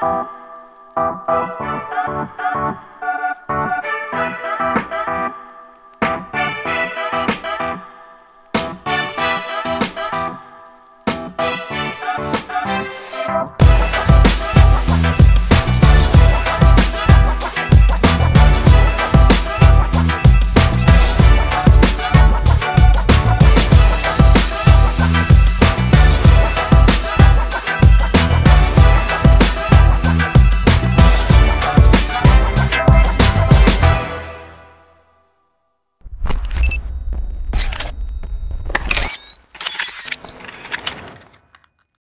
Bye.